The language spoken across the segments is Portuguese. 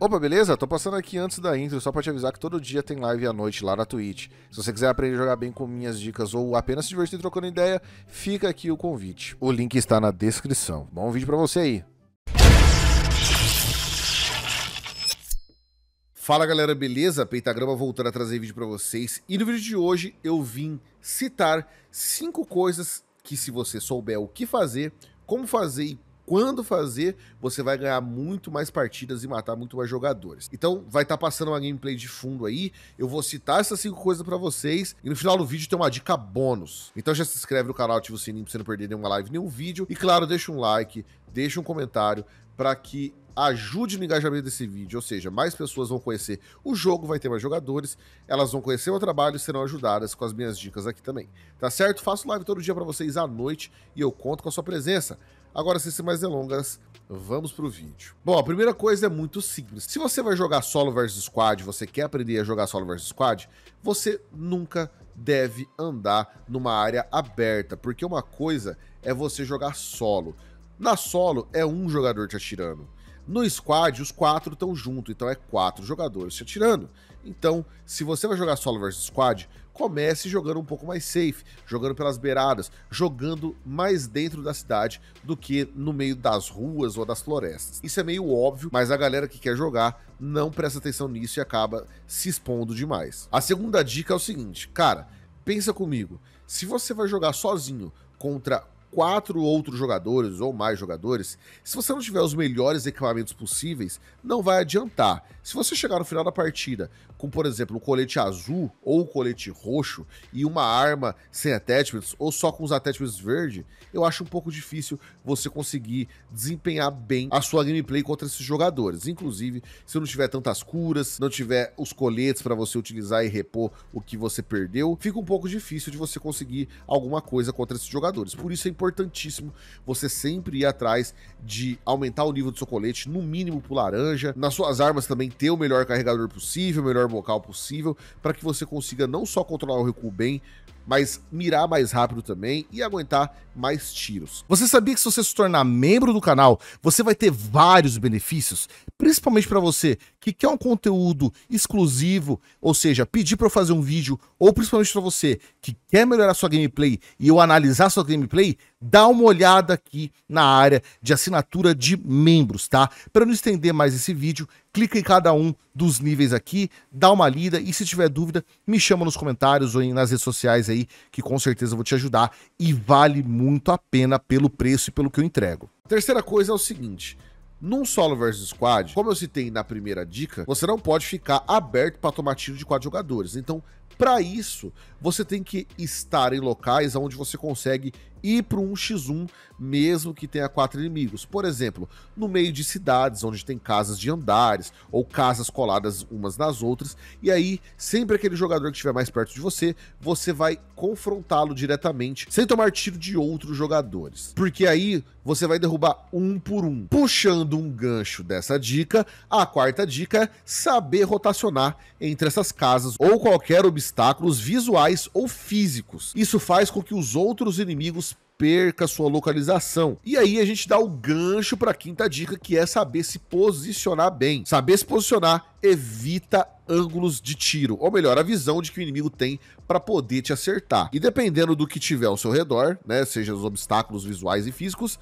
Opa, beleza? Tô passando aqui antes da intro só pra te avisar que todo dia tem live à noite lá na Twitch. Se você quiser aprender a jogar bem com minhas dicas ou apenas se divertir trocando ideia, fica aqui o convite. O link está na descrição. Bom vídeo pra você aí. Fala galera, beleza? Peitagrama voltando a trazer vídeo pra vocês. E no vídeo de hoje eu vim citar cinco coisas que se você souber o que fazer, como fazer e quando fazer, você vai ganhar muito mais partidas e matar muito mais jogadores. Então, vai estar tá passando uma gameplay de fundo aí, eu vou citar essas cinco coisas para vocês, e no final do vídeo tem uma dica bônus. Então já se inscreve no canal, ativa o sininho pra você não perder nenhuma live, nenhum vídeo, e claro, deixa um like, deixa um comentário, para que ajude no engajamento desse vídeo, ou seja, mais pessoas vão conhecer o jogo, vai ter mais jogadores, elas vão conhecer o trabalho e serão ajudadas com as minhas dicas aqui também. Tá certo? Faço live todo dia para vocês à noite e eu conto com a sua presença. Agora, sem mais delongas, vamos pro vídeo. Bom, a primeira coisa é muito simples. Se você vai jogar solo versus squad, você quer aprender a jogar solo versus squad, você nunca deve andar numa área aberta, porque uma coisa é você jogar solo. Na solo é um jogador te atirando. No squad, os quatro estão junto, então é quatro jogadores te atirando. Então, se você vai jogar solo versus squad, comece jogando um pouco mais safe, jogando pelas beiradas, jogando mais dentro da cidade do que no meio das ruas ou das florestas. Isso é meio óbvio, mas a galera que quer jogar não presta atenção nisso e acaba se expondo demais. A segunda dica é o seguinte, cara, pensa comigo, se você vai jogar sozinho contra quatro outros jogadores ou mais jogadores, se você não tiver os melhores equipamentos possíveis, não vai adiantar. Se você chegar no final da partida com, por exemplo, um colete azul ou um colete roxo e uma arma sem attachments ou só com os attachments verde, eu acho um pouco difícil você conseguir desempenhar bem a sua gameplay contra esses jogadores. Inclusive, se não tiver tantas curas, não tiver os coletes para você utilizar e repor o que você perdeu, fica um pouco difícil de você conseguir alguma coisa contra esses jogadores. Por isso é importantíssimo você sempre ir atrás de aumentar o nível do seu colete, no mínimo pro laranja. Nas suas armas também ter o melhor carregador possível, o melhor bocal possível, para que você consiga não só controlar o recuo bem, mas mirar mais rápido também e aguentar mais tiros. Você sabia que se você se tornar membro do canal, você vai ter vários benefícios? Principalmente para você que quer um conteúdo exclusivo, ou seja, pedir para eu fazer um vídeo, ou principalmente para você que quer melhorar sua gameplay e eu analisar sua gameplay, dá uma olhada aqui na área de assinatura de membros, tá? Para não estender mais esse vídeo, clica em cada um dos níveis aqui, dá uma lida e se tiver dúvida, me chama nos comentários ou nas redes sociais aí, que com certeza eu vou te ajudar e vale muito a pena pelo preço e pelo que eu entrego. Terceira coisa é o seguinte, num solo versus squad, como eu citei na primeira dica, você não pode ficar aberto para tomar tiro de quatro jogadores. Então, para isso, você tem que estar em locais onde você consegue ir para um x1 mesmo que tenha quatro inimigos. Por exemplo, no meio de cidades onde tem casas de andares ou casas coladas umas nas outras, e aí sempre aquele jogador que estiver mais perto de você, você vai confrontá-lo diretamente, sem tomar tiro de outros jogadores. Porque aí você vai derrubar um por um. Puxando um gancho dessa dica, a quarta dica é saber rotacionar entre essas casas ou qualquer obstáculos visuais ou físicos. Isso faz com que os outros inimigos perca sua localização. E aí a gente dá o gancho para a quinta dica, que é saber se posicionar bem. Saber se posicionar evita ângulos de tiro, ou melhor, a visão de que o inimigo tem para poder te acertar. E dependendo do que tiver ao seu redor, né, seja os obstáculos visuais e físicos,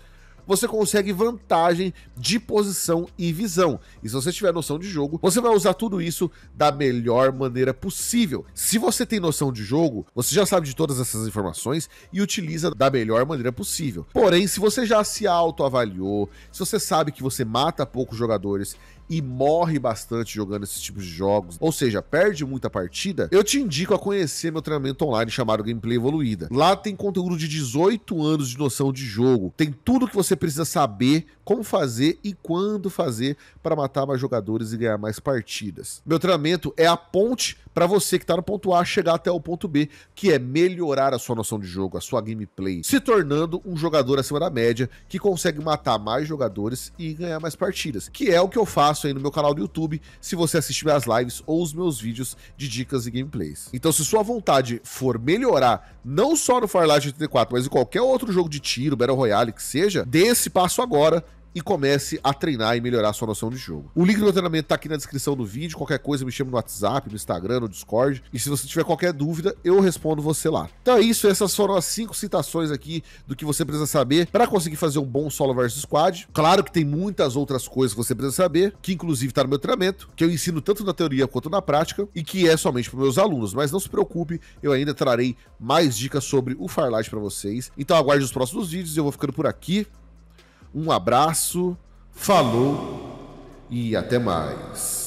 você consegue vantagem de posição e visão. E se você tiver noção de jogo, você vai usar tudo isso da melhor maneira possível. Se você tem noção de jogo, você já sabe de todas essas informações e utiliza da melhor maneira possível. Porém, se você já se autoavaliou, se você sabe que você mata poucos jogadores e morre bastante jogando esses tipos de jogos, ou seja, perde muita partida, eu te indico a conhecer meu treinamento online chamado Gameplay Evoluída. Lá tem conteúdo de 18 anos de noção de jogo, tem tudo que você precisa saber, como fazer e quando fazer para matar mais jogadores e ganhar mais partidas. Meu treinamento é a ponte para você que está no ponto A chegar até o ponto B, que é melhorar a sua noção de jogo, a sua gameplay, se tornando um jogador acima da média que consegue matar mais jogadores e ganhar mais partidas, que é o que eu faço faço aí no meu canal do YouTube, se você assistir minhas lives ou os meus vídeos de dicas e gameplays. Então, se sua vontade for melhorar, não só no Firelight 84, mas em qualquer outro jogo de tiro, Battle Royale que seja, dê esse passo agora e comece a treinar e melhorar sua noção de jogo. O link do treinamento tá aqui na descrição do vídeo, qualquer coisa me chama no WhatsApp, no Instagram, no Discord, e se você tiver qualquer dúvida, eu respondo você lá. Então é isso, essas foram as cinco citações aqui do que você precisa saber para conseguir fazer um bom solo versus squad. Claro que tem muitas outras coisas que você precisa saber, que inclusive tá no meu treinamento, que eu ensino tanto na teoria quanto na prática, e que é somente para meus alunos, mas não se preocupe, eu ainda trarei mais dicas sobre o Firelight para vocês. Então aguarde os próximos vídeos, eu vou ficando por aqui. Um abraço, falou e até mais.